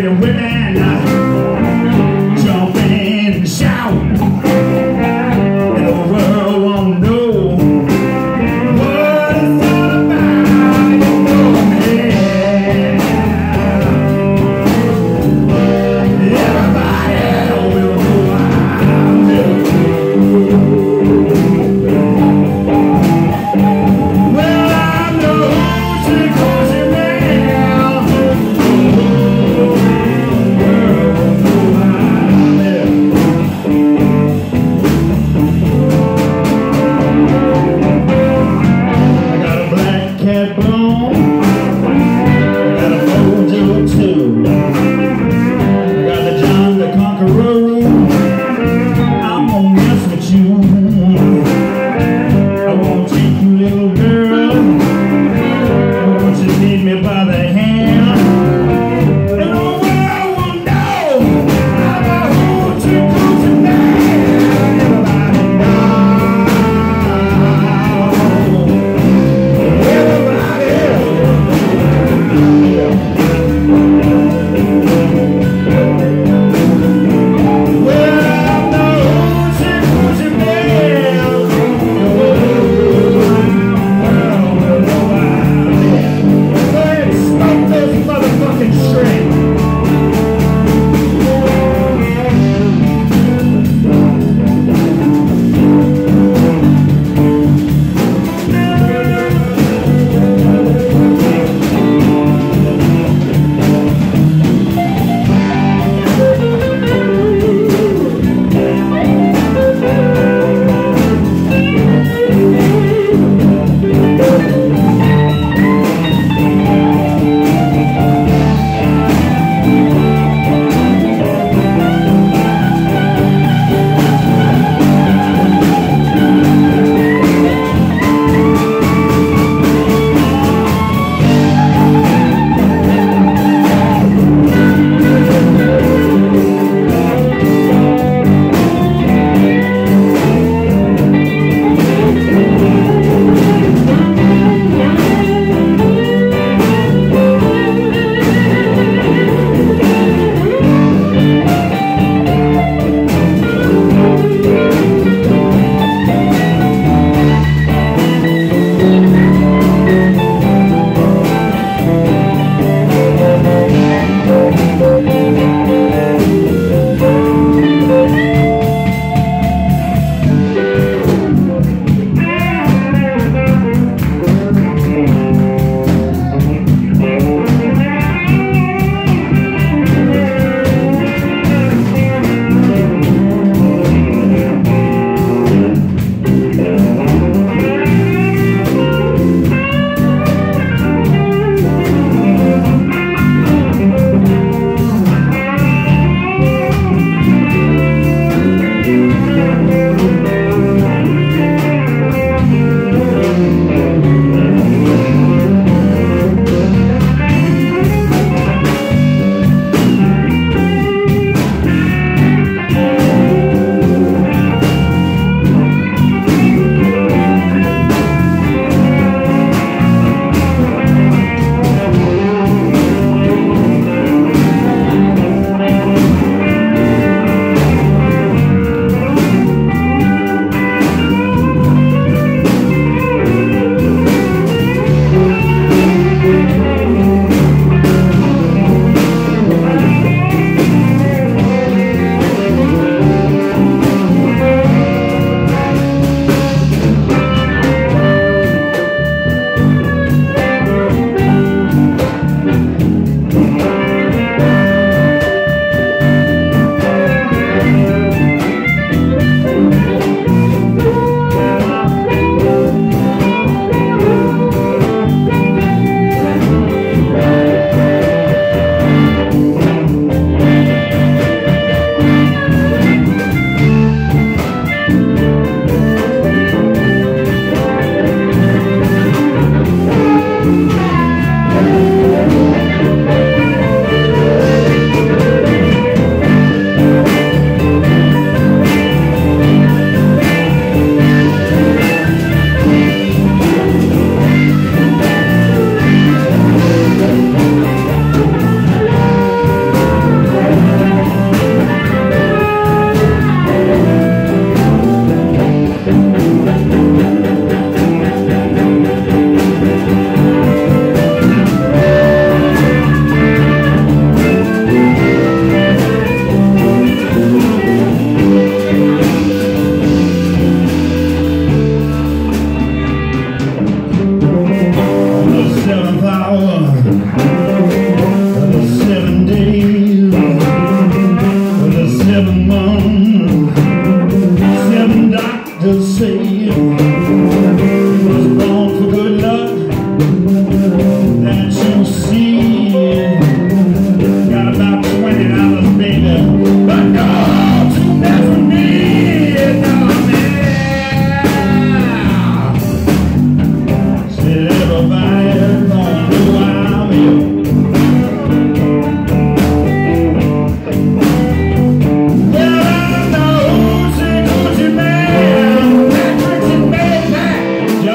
pretty women jumping and uh, shouting, And the world won't know what it's all about. Yeah. Everybody will go out. Well, I know she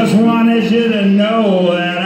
just wanted you to know that